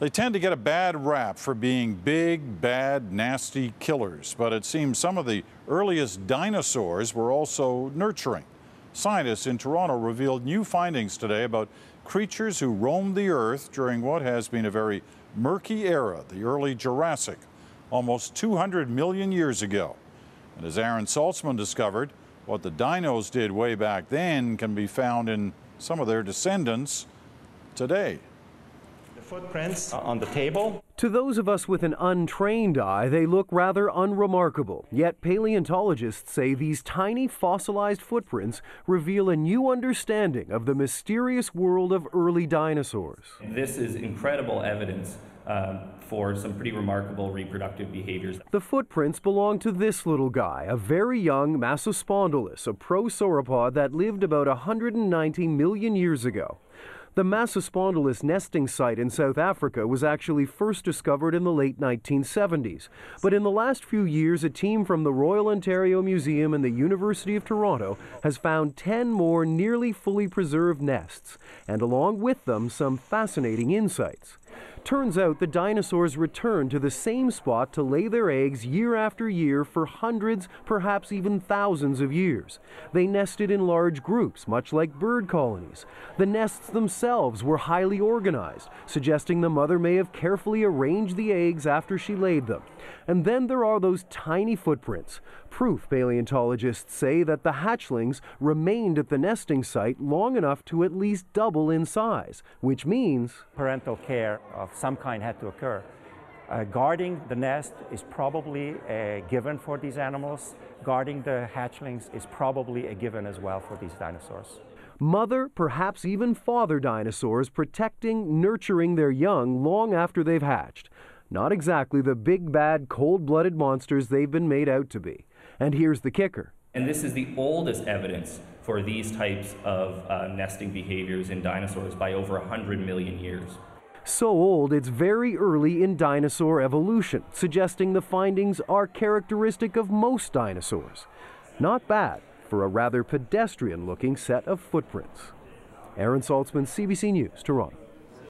They tend to get a bad rap for being big, bad, nasty killers, but it seems some of the earliest dinosaurs were also nurturing. Scientists in Toronto revealed new findings today about creatures who roamed the Earth during what has been a very murky era, the early Jurassic, almost 200 million years ago. And as Aaron Saltzman discovered, what the dinos did way back then can be found in some of their descendants today footprints on the table. To those of us with an untrained eye, they look rather unremarkable. Yet paleontologists say these tiny fossilized footprints reveal a new understanding of the mysterious world of early dinosaurs. This is incredible evidence um, for some pretty remarkable reproductive behaviors. The footprints belong to this little guy, a very young Massospondylus, a prosauropod that lived about 190 million years ago. The Massospondylus nesting site in South Africa was actually first discovered in the late 1970s. But in the last few years, a team from the Royal Ontario Museum and the University of Toronto has found 10 more nearly fully preserved nests, and along with them, some fascinating insights. Turns out the dinosaurs returned to the same spot to lay their eggs year after year for hundreds, perhaps even thousands of years. They nested in large groups, much like bird colonies. The nests themselves were highly organized, suggesting the mother may have carefully arranged the eggs after she laid them. And then there are those tiny footprints, proof paleontologists say that the hatchlings remained at the nesting site long enough to at least double in size, which means parental care of some kind had to occur. Uh, guarding the nest is probably a given for these animals. Guarding the hatchlings is probably a given as well for these dinosaurs. Mother, perhaps even father dinosaurs protecting, nurturing their young long after they've hatched. Not exactly the big, bad, cold blooded monsters they've been made out to be. And here's the kicker. And this is the oldest evidence for these types of uh, nesting behaviors in dinosaurs by over 100 million years. So old it's very early in dinosaur evolution, suggesting the findings are characteristic of most dinosaurs. Not bad for a rather pedestrian looking set of footprints. Aaron Saltzman, CBC News, Toronto.